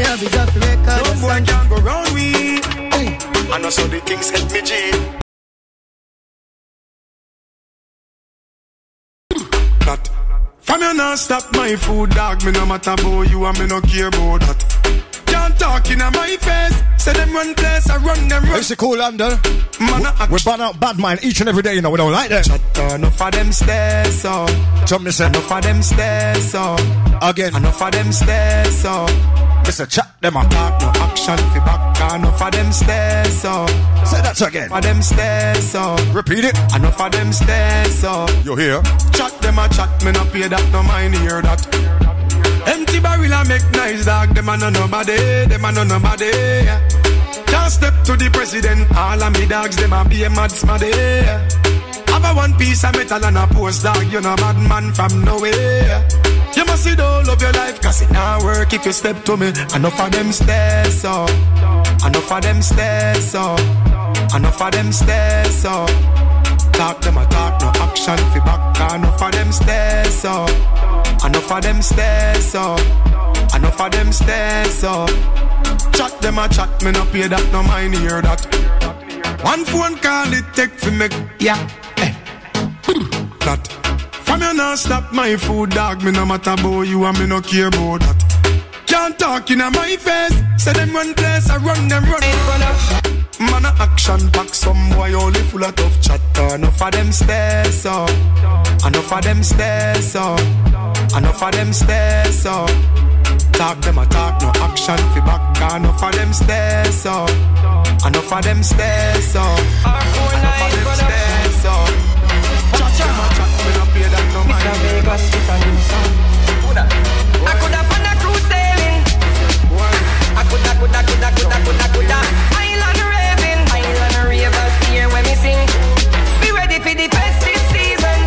Me have his off record. No boy can go round we. Hey. And also the things help me G. That. From you not stop my food, dog. Me no matter about you, and me no care about that can't talk in my face. Say them run place, I run them run. It's cool under? Man, we, burn out bad mind each and every day, you know, we don't like that. Shut enough uh, of them stairs, so. Jump me, say. Enough of them stairs, so. Again. Enough of them stairs, so. Listen, chat them up. Talk no action fi back. Enough of them stairs, so. Say that again. Enough of them stairs, so. Repeat it. Enough of them stairs, so. You hear? Chat them a chat, me no pay that, no mind hear that. Empty barrel and make nice dog. Them a no nobody, them a no nobody. Can't step to the president. All of me dogs, them a be a mad smaddy. Have a one piece of metal and a post dog. You know bad man from nowhere. You must see the of your life, cause it not work if you step to me. Enough of them stairs, so. Enough of them stairs, so. Enough of them stairs, so. Talk them a talk, no action fi back. Enough of them stairs, so. Enough of them stairs, so. Enough of them stairs, so. Chat them a chat, me no pay that, no mind hear that. One phone call it take for me, yeah. Eh. That. Not stop my food, dog. Me no matter about you and me no care about that. Can't talk in my face. Say them run place, I run them run. Man a action pack, some boy only full of tough chatter. Enough of them stairs, so. Enough of them stairs, so. Enough of them stairs, so. Talk them a talk, no action fi back. Enough of them stairs, so. Enough of them stairs, so. Enough of them stairs.